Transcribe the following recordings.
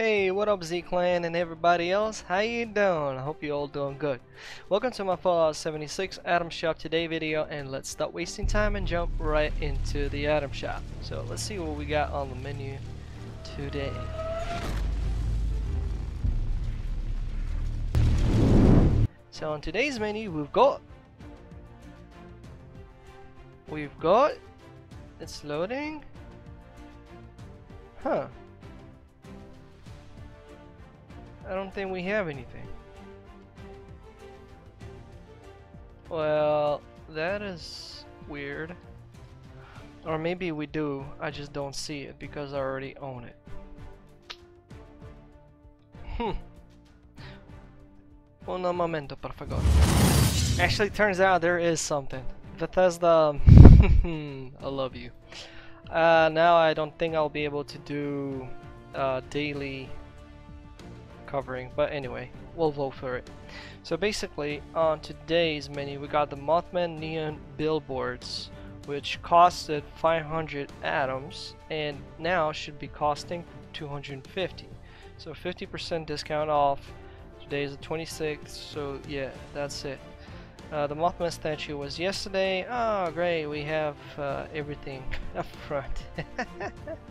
Hey, what up Z-Clan and everybody else? How you doing? I hope you all doing good. Welcome to my Fallout 76 Atom Shop Today video and let's stop wasting time and jump right into the Atom Shop. So let's see what we got on the menu today. So on today's menu we've got We've got It's loading Huh I don't think we have anything. Well, that is weird. Or maybe we do, I just don't see it because I already own it. Hmm. Un momento, por favor. Actually, turns out there is something. Bethesda, I love you. Uh, now I don't think I'll be able to do uh, daily covering, but anyway, we'll vote for it. So basically, on today's menu, we got the Mothman Neon Billboards, which costed 500 atoms, and now should be costing 250. So 50% discount off. Today is the 26th, so yeah, that's it. Uh, the Mothman statue was yesterday. Oh, great, we have uh, everything up front.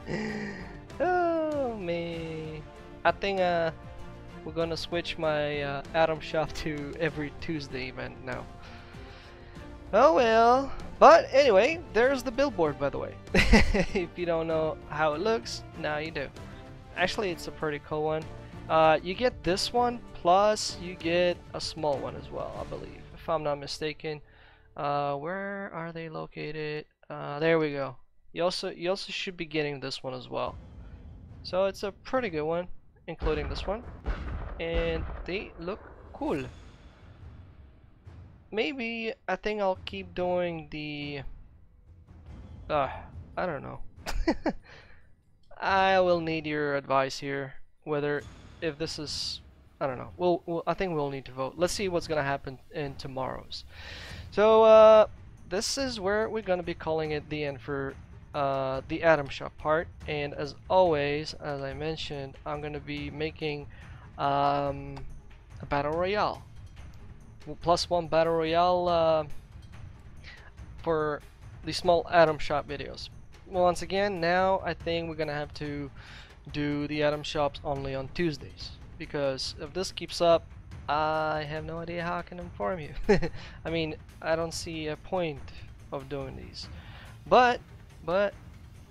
oh, me. I think uh, we're gonna switch my uh, Atom Shop to every Tuesday event now. Oh well. But anyway, there's the billboard by the way. if you don't know how it looks, now you do. Actually, it's a pretty cool one. Uh, you get this one, plus you get a small one as well, I believe, if I'm not mistaken. Uh, where are they located? Uh, there we go. You also you also should be getting this one as well. So it's a pretty good one, including this one and they look cool. Maybe I think I'll keep doing the uh, I don't know. I will need your advice here whether if this is I don't know. We'll, we'll, I think we'll need to vote. Let's see what's gonna happen in tomorrow's. So uh, this is where we're gonna be calling it the end for uh, the Atom Shop part. And as always, as I mentioned, I'm gonna be making um, a battle royale. Plus one battle royale uh, for the small atom shop videos. Well once again now I think we're gonna have to do the atom shops only on Tuesdays. Because if this keeps up I have no idea how I can inform you. I mean I don't see a point of doing these. But but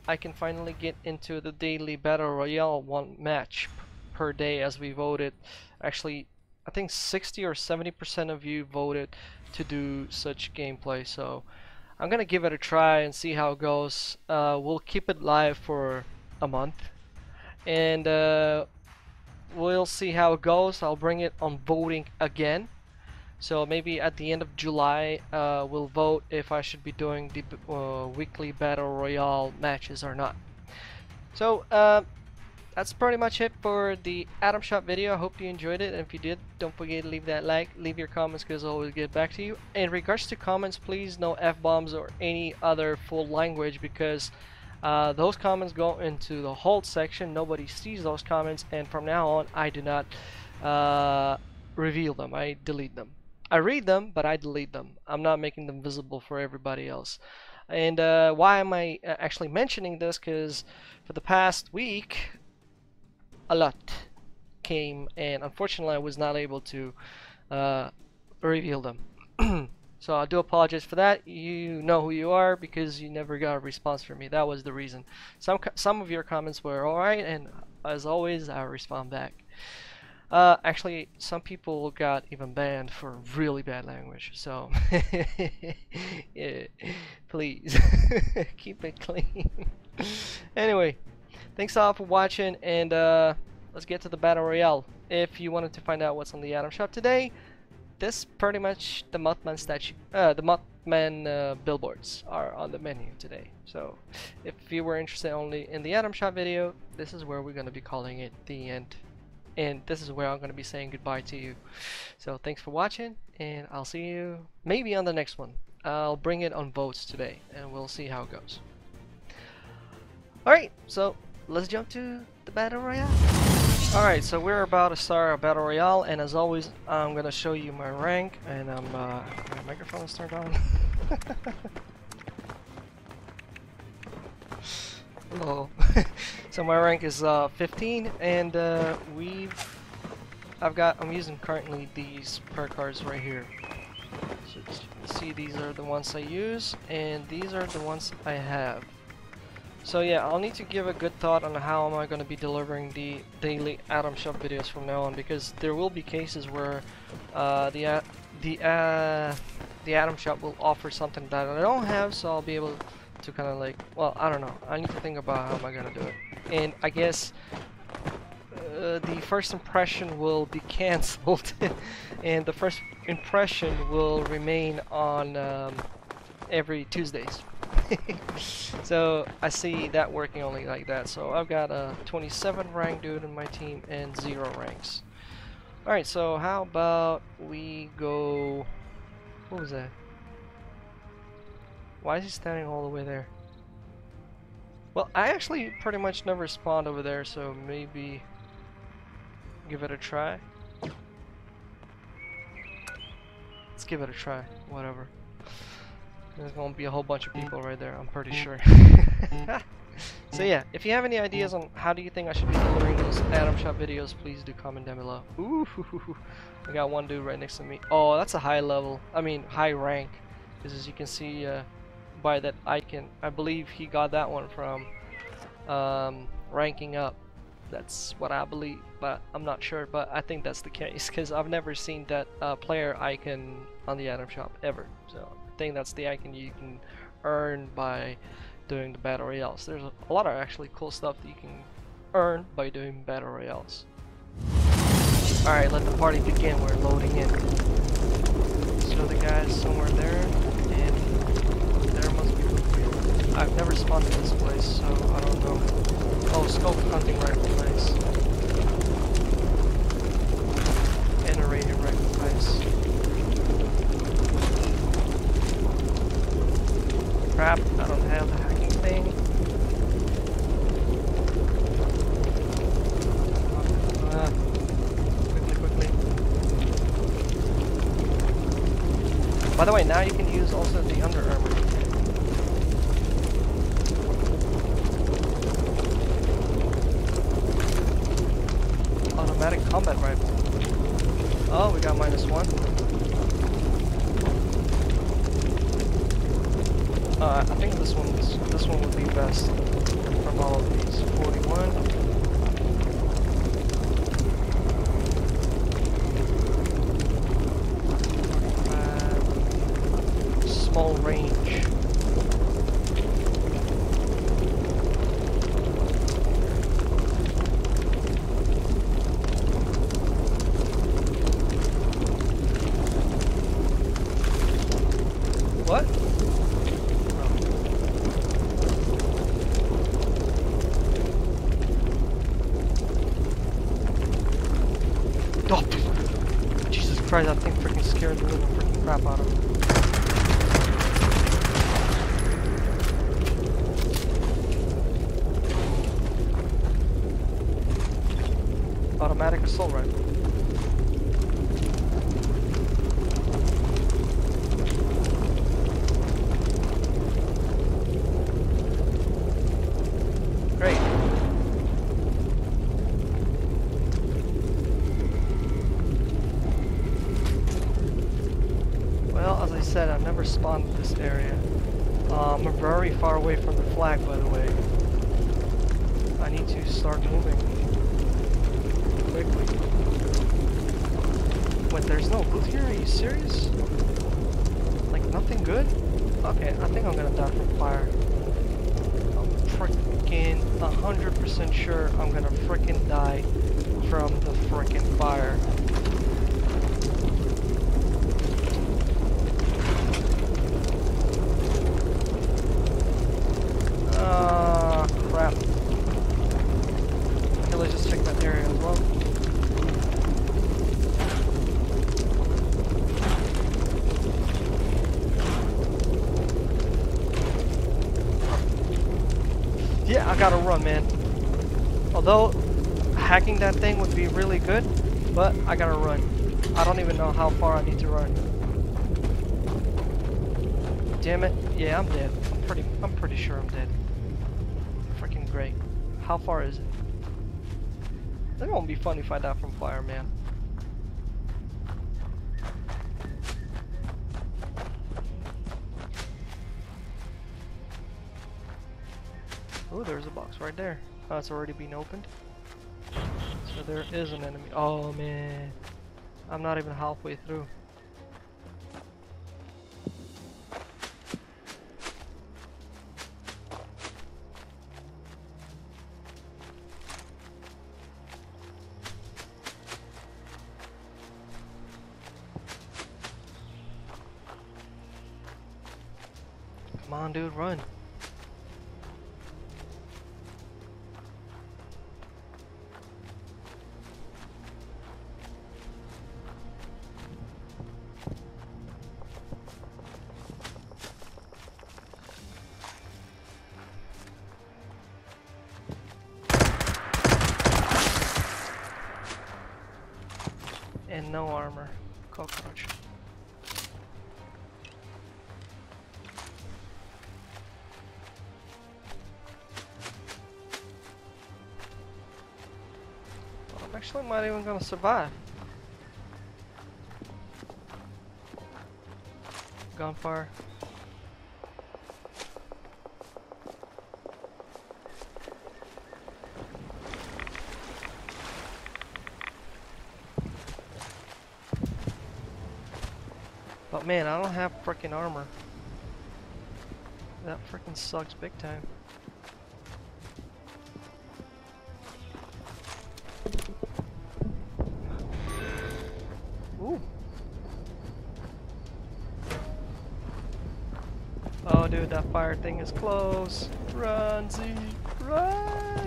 I can finally get into the daily battle royale one match per day as we voted. Actually, I think 60 or 70% of you voted to do such gameplay. So I'm gonna give it a try and see how it goes. Uh, we'll keep it live for a month, and uh, we'll see how it goes. I'll bring it on voting again. So maybe at the end of July, uh, we'll vote if I should be doing the uh, weekly battle royale matches or not. So uh, that's pretty much it for the Atom Shop video. I hope you enjoyed it. And if you did, don't forget to leave that like, leave your comments because I'll always get back to you. In regards to comments, please no F-bombs or any other full language because uh, those comments go into the hold section. Nobody sees those comments and from now on I do not uh, reveal them. I delete them. I read them, but I delete them. I'm not making them visible for everybody else. And uh, why am I uh, actually mentioning this? Because for the past week, a lot came and unfortunately I was not able to uh, reveal them. so I do apologize for that. You know who you are because you never got a response from me. That was the reason. Some some of your comments were alright and as always I respond back. Uh, actually, some people got even banned for really bad language. So, please keep it clean. anyway, Thanks all for watching, and uh, let's get to the Battle Royale. If you wanted to find out what's on the Atom Shop today, this pretty much the Mothman statue, uh, the Mothman uh, billboards are on the menu today. So if you were interested only in the Atom Shop video, this is where we're going to be calling it the end. And this is where I'm going to be saying goodbye to you. So thanks for watching, and I'll see you maybe on the next one. I'll bring it on votes today, and we'll see how it goes. Alright, so let's jump to the battle royale. Alright, so we're about to start a battle royale, and as always, I'm gonna show you my rank, and I'm, uh, my microphone is turned on. Hello. so my rank is, uh, 15, and, uh, we've, I've got, I'm using currently these perk cards right here. So you see, these are the ones I use, and these are the ones I have. So yeah, I'll need to give a good thought on how am I going to be delivering the daily Atom Shop videos from now on because there will be cases where uh, the the uh, the Atom Shop will offer something that I don't have, so I'll be able to kind of like, well, I don't know. I need to think about how am I going to do it. And I guess uh, the first impression will be cancelled, and the first impression will remain on um, every Tuesdays. so I see that working only like that. So I've got a 27 rank dude in my team and zero ranks. Alright, so how about we go... What was that? Why is he standing all the way there? Well, I actually pretty much never spawned over there, so maybe give it a try. Let's give it a try, whatever. There's gonna be a whole bunch of people right there, I'm pretty sure. so yeah, if you have any ideas on how do you think I should be delivering those Atom Shop videos, please do comment down below. Ooh, I got one dude right next to me. Oh, that's a high level, I mean high rank. Because as you can see uh, by that icon, I believe he got that one from um, ranking up. That's what I believe, but I'm not sure. But I think that's the case because I've never seen that uh, player icon on the Atom Shop ever. So think that's the icon you can earn by doing the battle royales. There's a, lot of actually cool stuff that you can earn by doing battle royales. Alright, let the party begin. We're loading in. So the guy's somewhere there, and there must be I've never spawned in this place, so I don't know. Oh, scope hunting rifle, nice. And a radio rifle, nice. crap, I don't have the hacking thing. Uh, quickly, quickly. By the way, now you can use also the Under Armour. Automatic combat rifle. Oh, we got minus one. Uh, I think this one this one would be best from all of these. 41. Uh, small range. What? Christ, that thing freaking scared the living freaking crap out of me. Automatic assault rifle. said, I've never spawned this area. Um, I'm very far away from the flag, by the way. I need to start moving. Quickly. Wait, there's no loot here? Are you serious? Like, nothing good? Okay, I think I'm gonna die from fire. I'm freaking 100% sure I'm gonna freaking die from the freaking fire. I gotta run, man. Although, hacking that thing would be really good, but I gotta run. I don't even know how far I need to run. Damn it. Yeah, I'm dead. I'm pretty I'm pretty sure I'm dead. Freaking great. How far is it? That won't be fun if I die from fire, man. Oh, there's a box right there. Oh, it's already been opened. So there is an enemy. Oh man. I'm not even halfway through. Come on, dude, run. Actually not even gonna survive. Gunfire. But man, I don't have freaking armor. That freaking sucks big time. That fire thing is close. Run, Z! Run!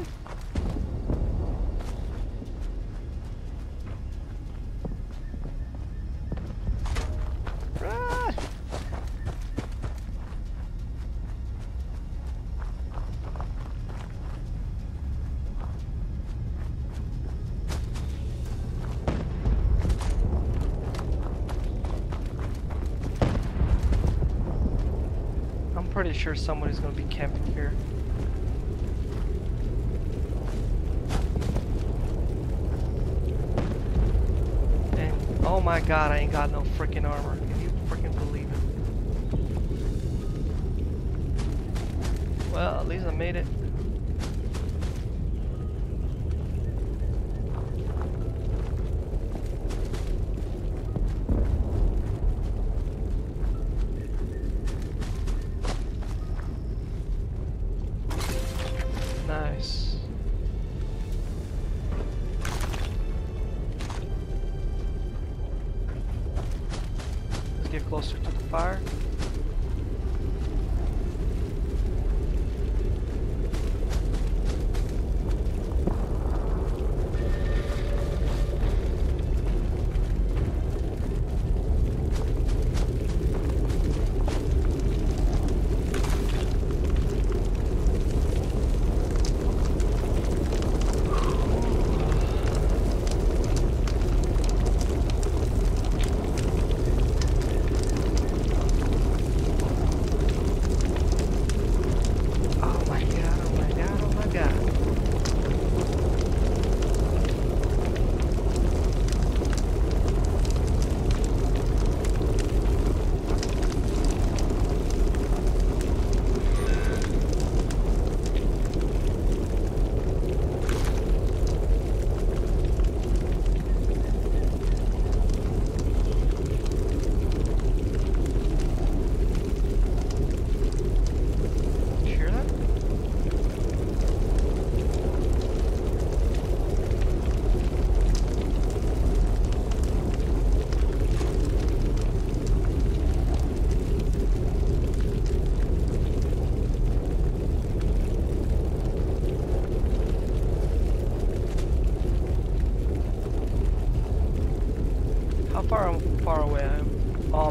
Pretty sure somebody's gonna be camping here. And oh my god, I ain't got no freaking armor. Can you freaking believe it? Well, at least I made it.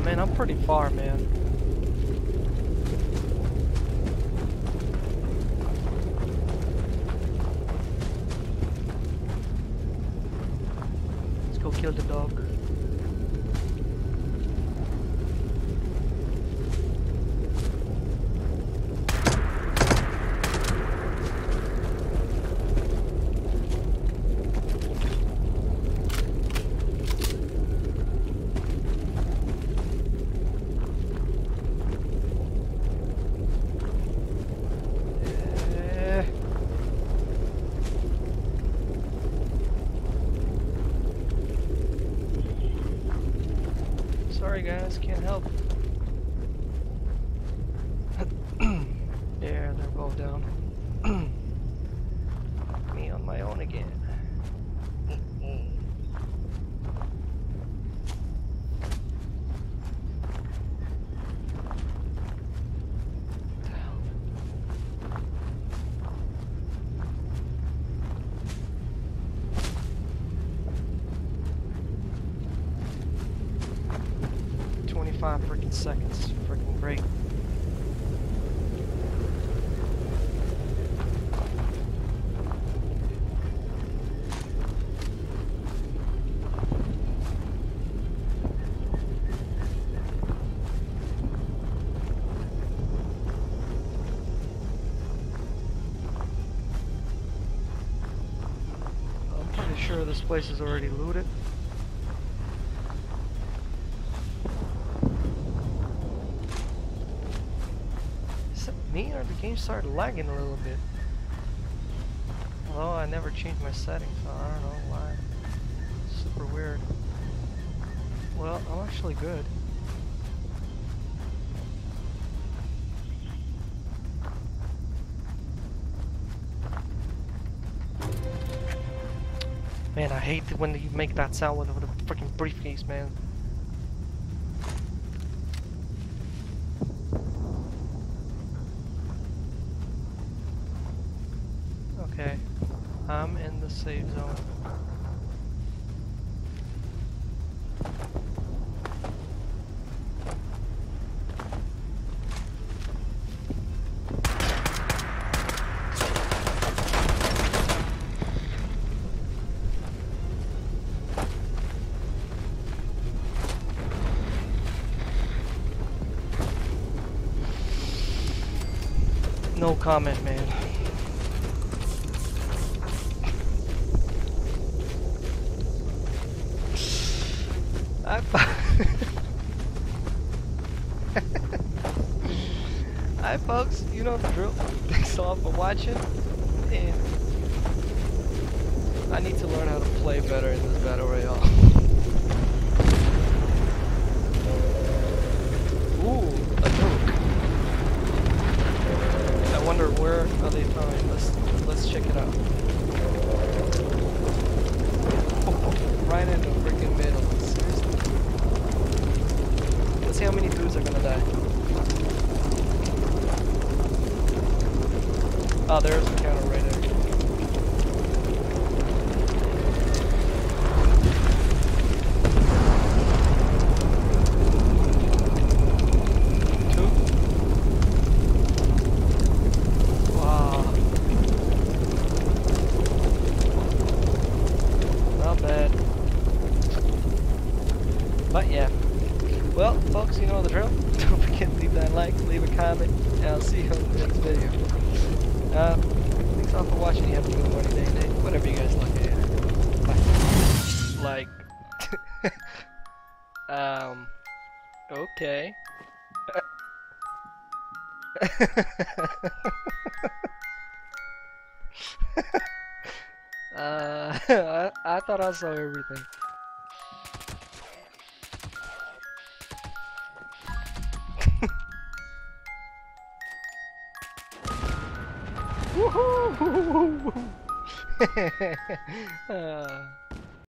Man, I'm pretty far, man. Let's go kill the dog. Guys, can't help. 15 seconds. Freaking great. I'm pretty sure this place is already looted. Game started lagging a little bit? Although I never changed my settings, so I don't know why. Super weird. Well, I'm actually good. Man, I hate when you make that sound with, a freaking briefcase, man. Okay, Zone. No comment, man. I Hi folks, you Thanks a lot for watching. And I need to learn how to play better in this battle royale. Ooh, a nuke. I wonder where are they throwing? Let's let's check it out. right in the freaking middle. Seriously. Let's see how many dudes are gonna die. Oh, there's a counter right there. Two. Wow. Not bad. But yeah. Well, folks, you know the drill. Don't forget to leave that like, leave a comment, and I'll see you in the next video. Uh, thanks all for watching. You have a good morning, day, day, whatever you guys like. Like. um. Okay. uh, I, I thought I saw everything. Woohoo! uh,